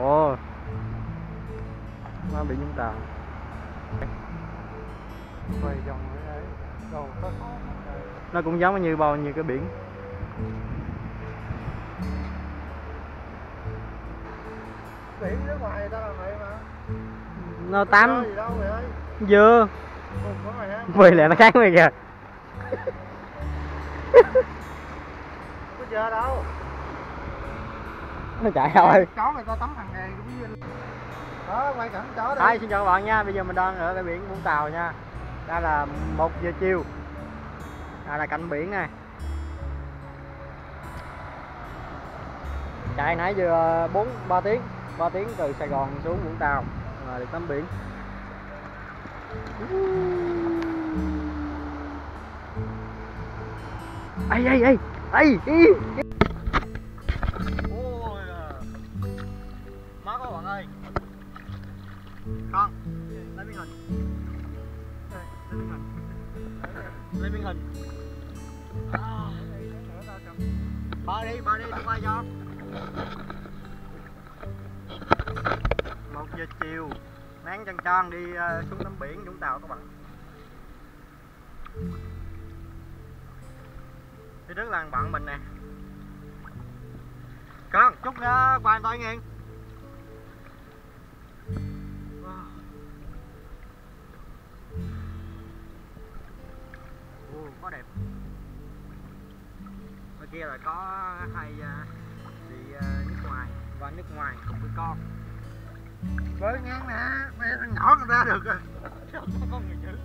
ồ nó bị Vũng Tàu quay vòng ở đấy đầu có nó cũng giống như bao nhiêu cái biển. Biển nước ngoài người ta làm vậy mà. Nó tám. Ơi. Dưa. Mười lẹ nó khác mày kìa. Có giờ đâu nó chạy thôi chó người ta tắm hàng ngày cũng đó quay cảnh chó đi. Hi, xin chào các bạn nha. Bây giờ mình đang ở cái biển Vũng Tàu nha. Đây là một giờ chiều. Đây là cảnh biển này chạy nãy giờ bốn ba tiếng. 3 tiếng từ Sài Gòn xuống Vũng Tàu. Và được tắm biển. Ai ai ai ai đây. Con lấy miếng hình. Đây, lấy miếng hình. Lấy miếng hình. Ba đi ba đi tôi quay cho. Một giờ chiều nắng trăng tròn đi ờ, xuống tắm biển Vũng Tàu các bạn. Thì rất là bạn mình nè. Con chúc nữa quay tôi nghe. Ồ, có đẹp. Bên kia là có hai à, chị à, nước ngoài và nước ngoài cùng với con. Với ngang nè mày nhỏ à. con ra được rồi con người chữ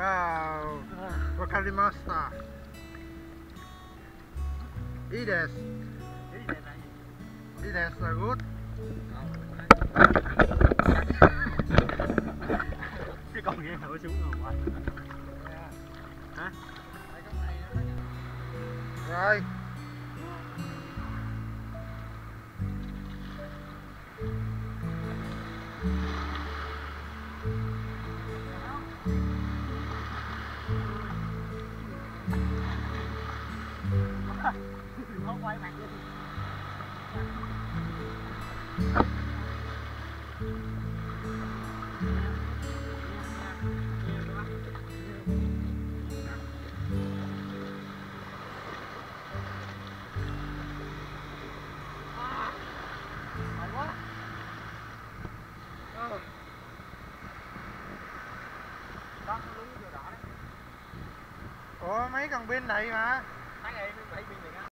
wow. Wakarimashita i des i des là good. Cái con nghe thở xuống rồi Hả? rồi Không quay mặt đi ủa mấy con pin này mà? Tháng này bảy pin